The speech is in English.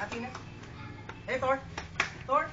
Athena. Hey, Thor. Thor.